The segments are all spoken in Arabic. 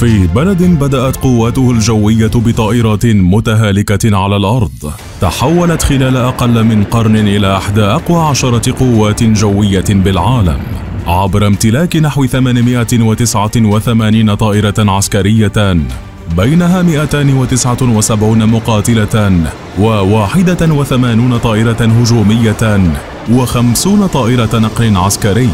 في بلد بدأت قواته الجوية بطائرات متهالكة على الأرض. تحولت خلال أقل من قرن إلى إحدى أقوى عشرة قوات جوية بالعالم. عبر امتلاك نحو 889 طائرة عسكرية بينها 279 مقاتلة و81 طائرة هجومية و50 طائرة نقل عسكري.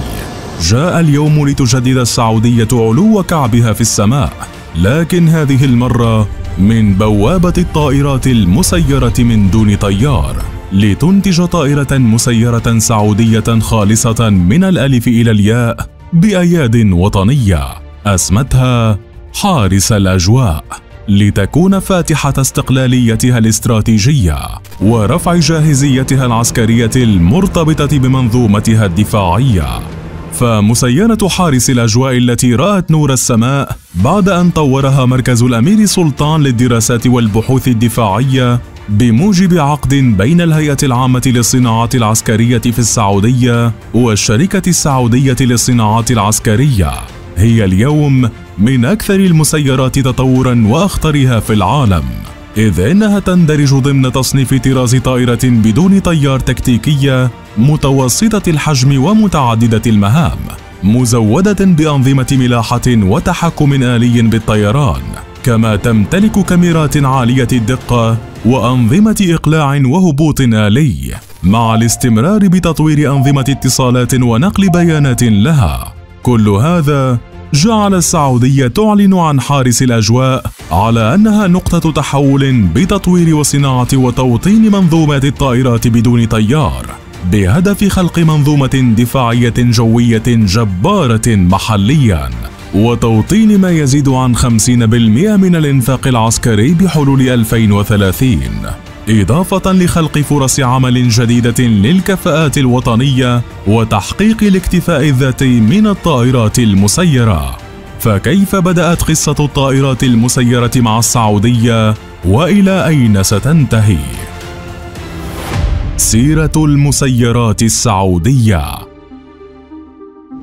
جاء اليوم لتجدد السعودية علو كعبها في السماء لكن هذه المرة من بوابة الطائرات المسيرة من دون طيار لتنتج طائرة مسيرة سعودية خالصة من الألف إلى الياء بأياد وطنية أسمتها حارس الأجواء لتكون فاتحة استقلاليتها الاستراتيجية ورفع جاهزيتها العسكرية المرتبطة بمنظومتها الدفاعية. فمسيرة حارس الأجواء التي رأت نور السماء بعد أن طورها مركز الأمير سلطان للدراسات والبحوث الدفاعية بموجب عقد بين الهيئة العامة للصناعات العسكرية في السعودية والشركة السعودية للصناعات العسكرية. هي اليوم من أكثر المسيرات تطورا وأخطرها في العالم. إذ إنها تندرج ضمن تصنيف طراز طائرة بدون طيار تكتيكية متوسطة الحجم ومتعددة المهام مزودة بأنظمة ملاحة وتحكم آلي بالطيران كما تمتلك كاميرات عالية الدقة وأنظمة إقلاع وهبوط آلي مع الاستمرار بتطوير أنظمة اتصالات ونقل بيانات لها. كل هذا جعل السعودية تعلن عن حارس الأجواء على أنها نقطة تحول بتطوير وصناعة وتوطين منظومات الطائرات بدون طيار. بهدف خلق منظومة دفاعية جوية جبارة محلياً وتوطين ما يزيد عن 50% من الإنفاق العسكري بحلول 2030 إضافة لخلق فرص عمل جديدة للكفاءات الوطنية وتحقيق الاكتفاء الذاتي من الطائرات المسيرة. فكيف بدأت قصة الطائرات المسيرة مع السعودية وإلى أين ستنتهي؟ سيرة المسيرات السعودية.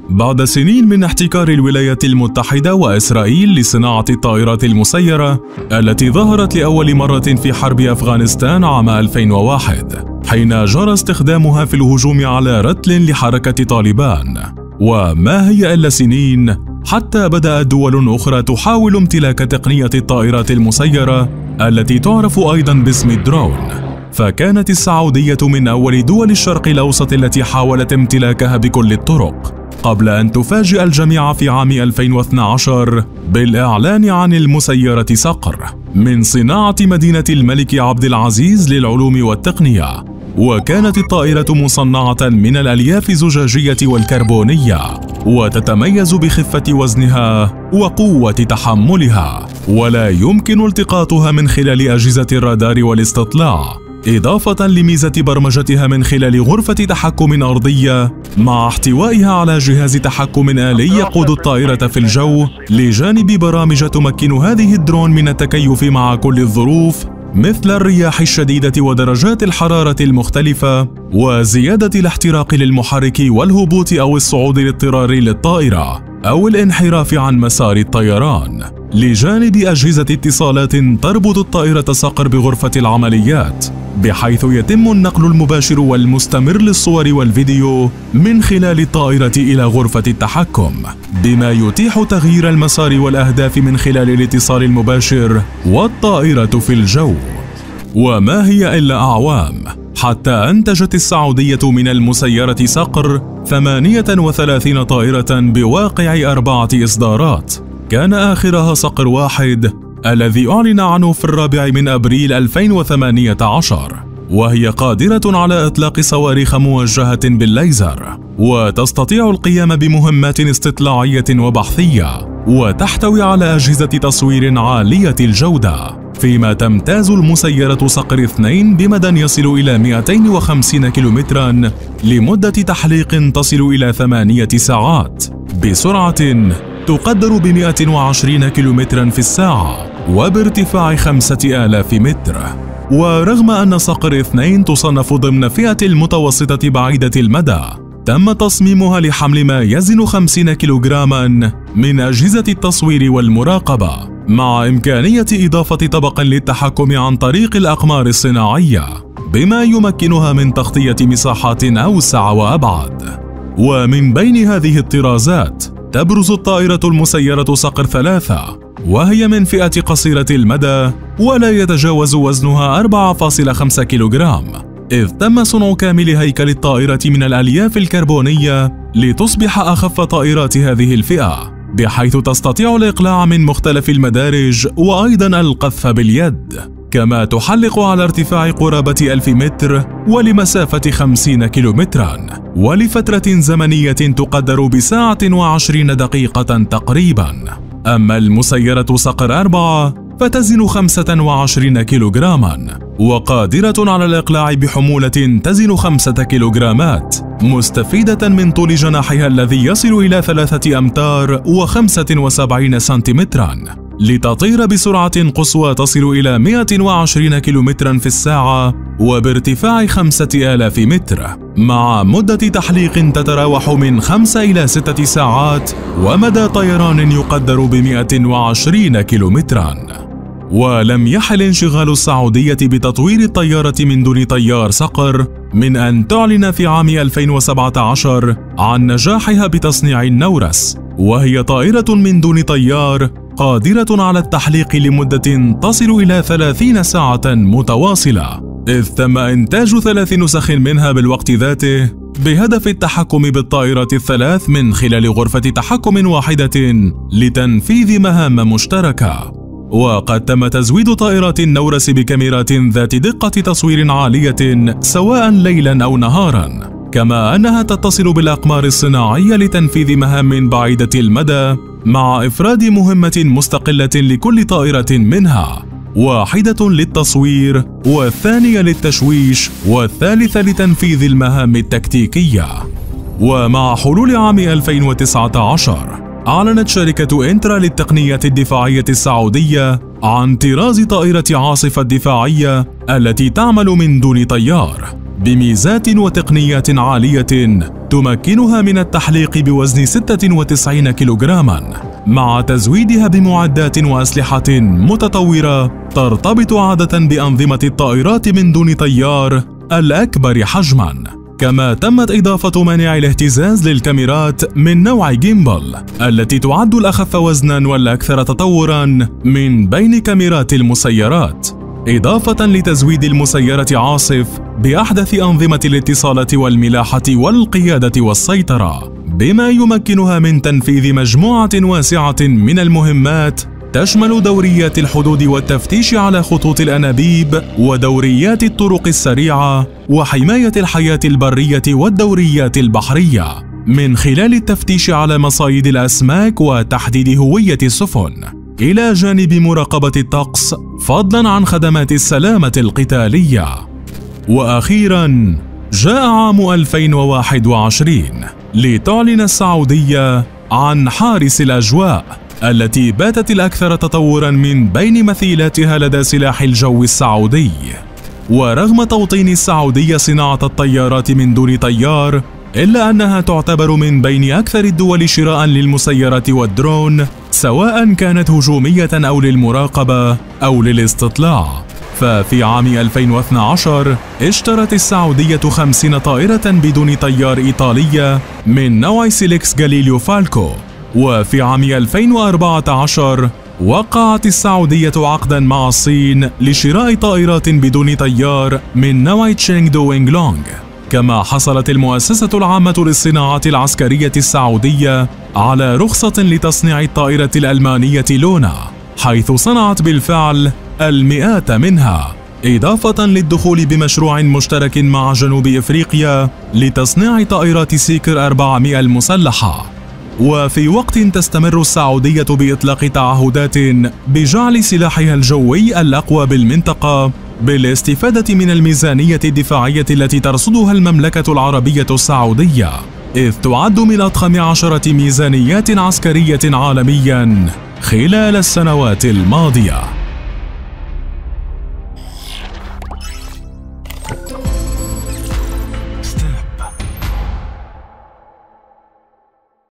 بعد سنين من احتكار الولايات المتحدة وإسرائيل لصناعة الطائرات المسيرة التي ظهرت لأول مرة في حرب أفغانستان عام 2001 حين جرى استخدامها في الهجوم على رتل لحركة طالبان. وما هي إلا سنين حتى بدأت دول أخرى تحاول امتلاك تقنية الطائرات المسيرة التي تعرف أيضا باسم الدرون. فكانت السعودية من أول دول الشرق الأوسط التي حاولت امتلاكها بكل الطرق. قبل أن تفاجئ الجميع في عام 2012 بالإعلان عن المسيرة صقر من صناعة مدينة الملك عبد العزيز للعلوم والتقنية وكانت الطائرة مصنعة من الألياف الزجاجية والكربونية وتتميز بخفة وزنها وقوة تحملها ولا يمكن التقاطها من خلال أجهزة الرادار والاستطلاع. إضافة لميزة برمجتها من خلال غرفة تحكم أرضية مع احتوائها على جهاز تحكم آلي يقود الطائرة في الجو لجانب برامج تمكن هذه الدرون من التكيف مع كل الظروف مثل الرياح الشديدة ودرجات الحرارة المختلفة وزيادة الاحتراق للمحرك والهبوط أو الصعود الاضطراري للطائرة أو الانحراف عن مسار الطيران. لجانب أجهزة اتصالات تربط الطائرة صقر بغرفة العمليات بحيث يتم النقل المباشر والمستمر للصور والفيديو من خلال الطائرة إلى غرفة التحكم بما يتيح تغيير المسار والأهداف من خلال الاتصال المباشر والطائرة في الجو. وما هي إلا أعوام حتى أنتجت السعودية من المسيرة صقر 38 طائرة بواقع أربعة إصدارات. كان آخرها صقر واحد الذي أعلن عنه في الرابع من أبريل 2018 وهي قادرة على إطلاق صواريخ موجهة بالليزر وتستطيع القيام بمهمات استطلاعية وبحثية وتحتوي على أجهزة تصوير عالية الجودة فيما تمتاز المسيرة صقر اثنين بمدى يصل إلى 250 كيلومترا لمدة تحليق تصل إلى ثمانية ساعات بسرعة تقدر ب 120 كيلومترا في الساعة. وبارتفاع خمسة آلاف متر. ورغم أن صقر اثنين تصنف ضمن فئة المتوسطة بعيدة المدى تم تصميمها لحمل ما يزن 50 كيلوغراما من أجهزة التصوير والمراقبة مع إمكانية إضافة طبق للتحكم عن طريق الأقمار الصناعية بما يمكنها من تغطية مساحات أوسع وأبعد. ومن بين هذه الطرازات تبرز الطائرة المسيرة صقر ثلاثة وهي من فئة قصيرة المدى ولا يتجاوز وزنها 4.5 كيلوغرام إذ تم صنع كامل هيكل الطائرة من الألياف الكربونية لتصبح أخف طائرات هذه الفئة بحيث تستطيع الإقلاع من مختلف المدارج وأيضا القذف باليد كما تحلق على ارتفاع قرابة ألف متر ولمسافة خمسين كيلومترا ولفترة زمنية تقدر بساعة وعشرين دقيقة تقريبا. أما المسيرة صقر أربعة فتزن 25 كيلوغراما وقادرة على الإقلاع بحمولة تزن خمسة كيلوغرامات مستفيدة من طول جناحها الذي يصل إلى ثلاثة أمتار وخمسة وسبعين سنتيمترا لتطير بسرعة قصوى تصل إلى 120 كيلومترا في الساعة وبارتفاع 5000 متر. مع مدة تحليق تتراوح من 5 إلى 6 ساعات ومدى طيران يقدر ب 120 كيلومترا. ولم يحل انشغال السعودية بتطوير الطيارة من دون طيار صقر من أن تعلن في عام 2017 عن نجاحها بتصنيع النورس وهي طائرة من دون طيار قادرة على التحليق لمدة تصل إلى 30 ساعة متواصلة. إذ تم إنتاج ثلاث نسخ منها بالوقت ذاته بهدف التحكم بالطائرات الثلاث من خلال غرفة تحكم واحدة لتنفيذ مهام مشتركة. وقد تم تزويد طائرات النورس بكاميرات ذات دقة تصوير عالية سواء ليلا أو نهارا. كما أنها تتصل بالأقمار الصناعية لتنفيذ مهام بعيدة المدى مع إفراد مهمة مستقلة لكل طائرة منها واحدة للتصوير والثانية للتشويش والثالثة لتنفيذ المهام التكتيكية. ومع حلول عام 2019 أعلنت شركة إنترا للتقنيات الدفاعية السعودية عن طراز طائرة عاصفة الدفاعية التي تعمل من دون طيار. بميزات وتقنيات عالية تمكنها من التحليق بوزن 96 كيلوغراما مع تزويدها بمعدات وأسلحة متطورة ترتبط عادة بأنظمة الطائرات من دون طيار الأكبر حجماً. كما تمت إضافة مانع الاهتزاز للكاميرات من نوع جيمبل التي تعد الأخف وزنا والأكثر تطورا من بين كاميرات المسيرات. إضافة لتزويد المسيرة عاصف بأحدث أنظمة الاتصالات والملاحة والقيادة والسيطرة بما يمكنها من تنفيذ مجموعة واسعة من المهمات تشمل دوريات الحدود والتفتيش على خطوط الأنابيب ودوريات الطرق السريعة وحماية الحياة البرية والدوريات البحرية من خلال التفتيش على مصايد الأسماك وتحديد هوية السفن. إلى جانب مراقبة الطقس فضلا عن خدمات السلامة القتالية. وأخيرا جاء عام 2021 لتعلن السعودية عن حارس الأجواء التي باتت الأكثر تطورا من بين مثيلاتها لدى سلاح الجو السعودي. ورغم توطين السعودية صناعة الطيارات من دون طيار إلا أنها تعتبر من بين أكثر الدول شراء للمسيرات والدرون سواء كانت هجومية أو للمراقبة أو للاستطلاع. ففي عام 2012 اشترت السعودية 50 طائرة بدون طيار إيطالية من نوع سيليكس غاليليو فالكو. وفي عام 2014 وقعت السعودية عقدا مع الصين لشراء طائرات بدون طيار من نوع تشينغ دو لونغ كما حصلت المؤسسة العامة للصناعات العسكرية السعودية على رخصة لتصنيع الطائرة الألمانية لونا حيث صنعت بالفعل المئات منها إضافة للدخول بمشروع مشترك مع جنوب إفريقيا لتصنيع طائرات سيكر 400 المسلحة. وفي وقت تستمر السعودية بإطلاق تعهدات بجعل سلاحها الجوي الأقوى بالمنطقة بالاستفادة من الميزانية الدفاعية التي ترصدها المملكة العربية السعودية إذ تعد من أضخم عشرة ميزانيات عسكرية عالميا خلال السنوات الماضية.